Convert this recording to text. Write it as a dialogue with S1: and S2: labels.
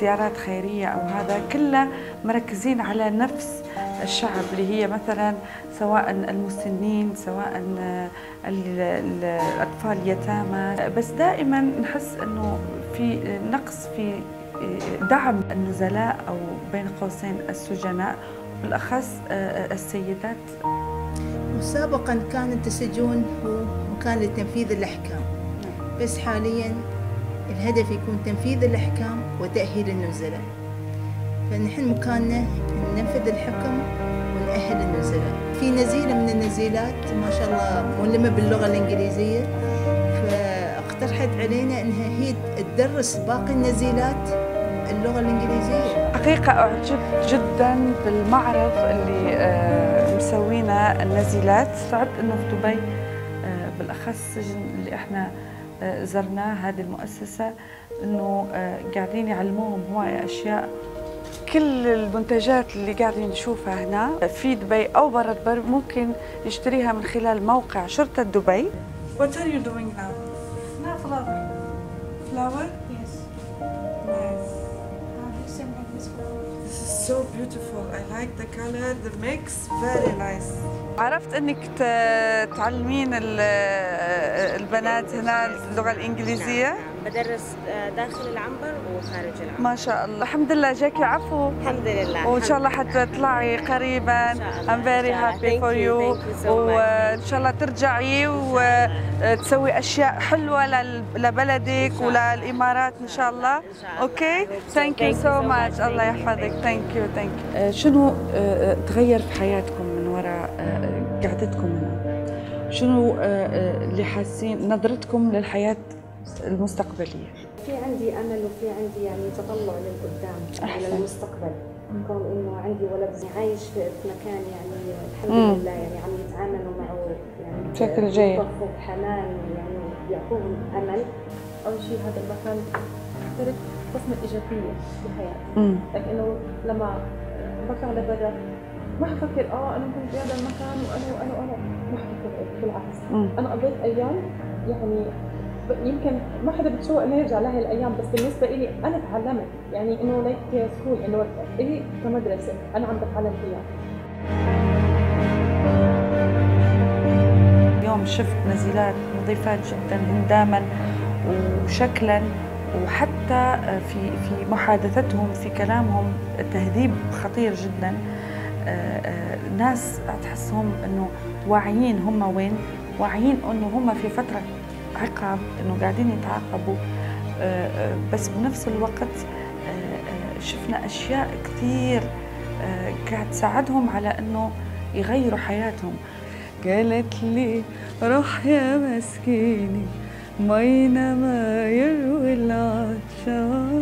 S1: زيارات خيرية أو هذا كلها مركزين على نفس الشعب اللي هي مثلا سواء المسنين سواء الأطفال اليتامى. بس دائما نحس أنه في نقص في دعم النزلاء أو بين قوسين السجناء بالأخص السيدات.
S2: سابقا كان التسجون هو مكان لتنفيذ الأحكام. بس حاليا الهدف يكون تنفيذ الأحكام وتأهيل النزلاء. فنحن مكاننا ننفذ الحكم ونأهل النزلاء. في نزيلة من النزيلات ما شاء الله ملمة باللغة الإنجليزية. فاقترحت علينا أنها هي تدرس باقي النزيلات اللغة الإنجليزية.
S1: حقيقة أعجبت جدا بالمعرض اللي آه، مسوينا النزيلات. صعبت أنه في دبي آه، بالأخص السجن اللي إحنا آه، زرناه هذه المؤسسة أنه قاعدين يعلموهم هواية أشياء كل المنتجات اللي قاعدين نشوفها هنا في دبي أو برا دبي ممكن يشتريها من خلال موقع شرطة دبي What are you doing now?
S3: Now flower.
S1: Flower?
S3: Yes.
S1: Nice.
S3: How do you like this flower?
S1: So beautiful. I like the color, the mix, very nice. عرفت انك تعلمين ال- البنات هنا اللغة الإنجليزية؟
S4: بدرس داخل العنبر وخارج العنبر
S1: ما شاء الله الحمد لله جاكي عفو
S4: الحمد لله
S1: وإن شاء الله. حتطلعي قريبا. I'm very happy for
S4: you.
S1: you
S4: Thank you so much.
S1: وإن شاء الله ترجعي وتسوي أشياء حلوة لل- لبلدك وللإمارات إن شاء الله
S4: إن شاء الله. أوكي.
S1: ثانك يو
S4: Thank you
S1: سو
S4: so
S1: ماتش
S4: much.
S1: الله.
S4: يحفظك Thank you. Thank you
S1: thank يو شنو آه، تغير في حياتكم من وراء آه، قعدتكم هنا شنو آه، آه، اللي حاسين نظرتكم للحياة المستقبلية
S5: في عندي أمل وفي عندي يعني تطلع للقدام
S1: أحسن.
S5: للمستقبل كون إنه عندي ولد عايش في مكان يعني الحمد
S1: مم.
S5: لله يعني عم يتعاملوا معه يعني
S1: بشكل جيد.
S5: وبحنان يعني بيعطوهم أمل
S6: أول شيء هذا المكان ترك بصمة إيجابية في حياتي
S1: امم
S6: لأنه لما بطلع لبرا ما حفكر آه أنا كنت في هذا المكان وأنا وأنا وأنا ما حفكر بالعكس. أنا قضيت أيام يعني يمكن ما حدا بتشوق إنه يرجع لهي الأيام بس بالنسبة لي أنا تعلمت. يعني إنه like school إنه هي كمدرسه أنا عم بتعلم فيها.
S1: اليوم شفت نزيلات نظيفات جدا هنداما وشكلا وحتى في في محادثتهم في كلامهم تهذيب خطير جدا. آه، آه، ناس تحسهم إنه واعيين هم وين؟ واعيين إنه هم في فترة عقاب إنه قاعدين يتعاقبوا. آه، آه، بس بنفس الوقت آه، شفنا أشياء كثير قاعد تساعدهم على إنه يغيروا حياتهم. قالت لي روح يا مسكيني مينا ما يروي العطشان.